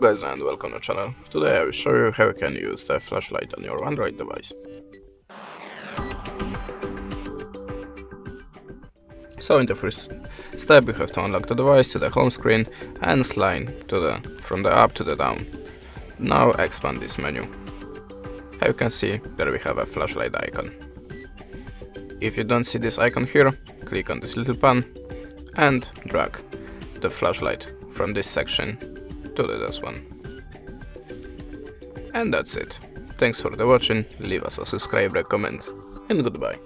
guys and welcome to the channel. Today I will show you how you can use the flashlight on your Android device. So in the first step you have to unlock the device to the home screen and slide to the from the up to the down. Now expand this menu. How you can see, there we have a flashlight icon. If you don't see this icon here, click on this little pen and drag the flashlight from this section to the this one. And that's it. Thanks for the watching, leave us a subscribe, comment, and goodbye.